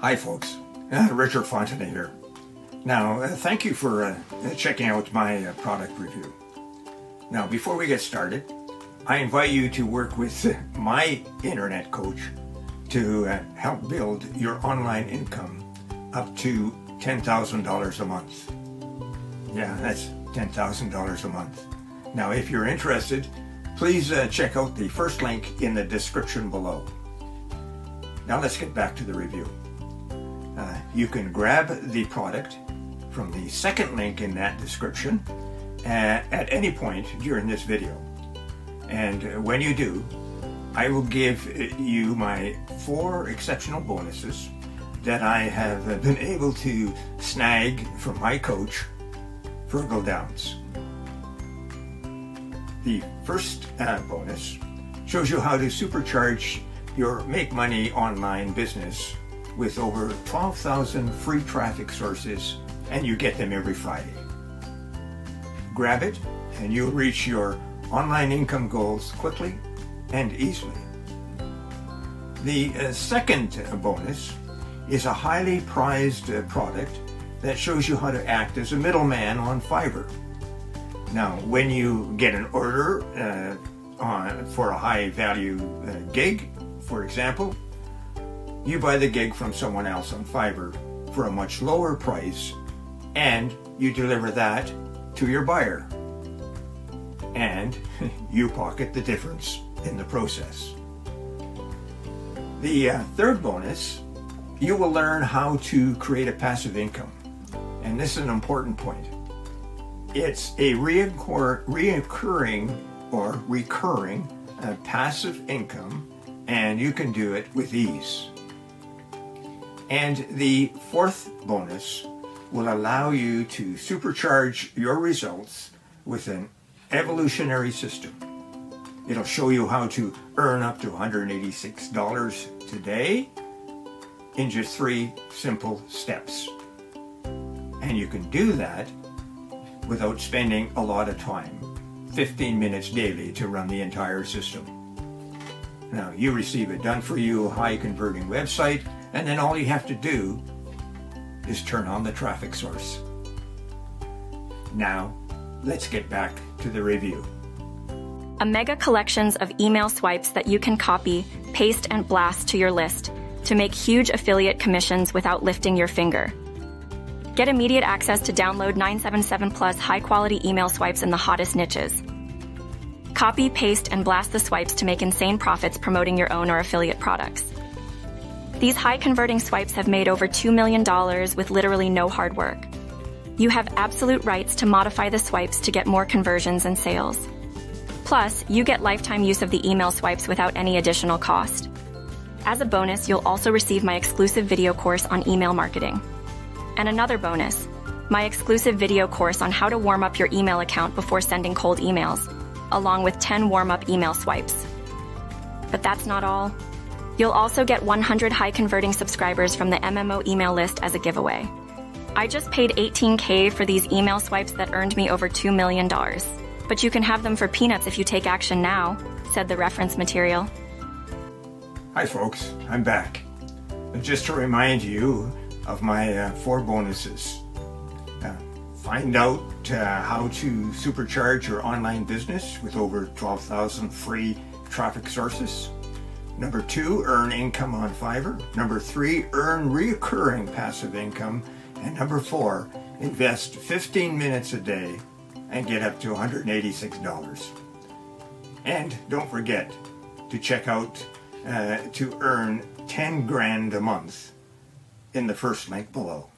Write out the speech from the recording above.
Hi, folks. Uh, Richard Fontanie here. Now, uh, thank you for uh, checking out my uh, product review. Now, before we get started, I invite you to work with my internet coach to uh, help build your online income up to $10,000 a month. Yeah, that's $10,000 a month. Now, if you're interested, please uh, check out the first link in the description below. Now let's get back to the review. Uh, you can grab the product from the second link in that description uh, at any point during this video. And when you do, I will give you my four exceptional bonuses that I have been able to snag from my coach, Virgil Downs. The first uh, bonus shows you how to supercharge your make money online business with over 12,000 free traffic sources and you get them every Friday. Grab it and you'll reach your online income goals quickly and easily. The uh, second bonus is a highly prized uh, product that shows you how to act as a middleman on Fiverr. Now, when you get an order uh, on, for a high value uh, gig, for example, you buy the gig from someone else on Fiverr for a much lower price and you deliver that to your buyer. And you pocket the difference in the process. The uh, third bonus, you will learn how to create a passive income. And this is an important point. It's a reoccur reoccurring or recurring uh, passive income, and you can do it with ease. And the fourth bonus will allow you to supercharge your results with an evolutionary system. It'll show you how to earn up to $186 today in just three simple steps. And you can do that without spending a lot of time, 15 minutes daily to run the entire system. Now, you receive a done for you high converting website and then all you have to do is turn on the traffic source. Now, let's get back to the review. A mega collections of email swipes that you can copy, paste, and blast to your list to make huge affiliate commissions without lifting your finger. Get immediate access to download 977 Plus high quality email swipes in the hottest niches. Copy, paste, and blast the swipes to make insane profits promoting your own or affiliate products. These high converting swipes have made over $2 million with literally no hard work. You have absolute rights to modify the swipes to get more conversions and sales. Plus, you get lifetime use of the email swipes without any additional cost. As a bonus, you'll also receive my exclusive video course on email marketing. And another bonus, my exclusive video course on how to warm up your email account before sending cold emails, along with 10 warm up email swipes. But that's not all. You'll also get 100 high converting subscribers from the MMO email list as a giveaway. I just paid 18K for these email swipes that earned me over $2 million. But you can have them for peanuts if you take action now, said the reference material. Hi, folks, I'm back. Just to remind you of my uh, four bonuses. Uh, find out uh, how to supercharge your online business with over 12,000 free traffic sources. Number two, earn income on Fiverr. Number three, earn reoccurring passive income. And number four, invest 15 minutes a day and get up to $186. And don't forget to check out uh, to earn 10 grand a month in the first link below.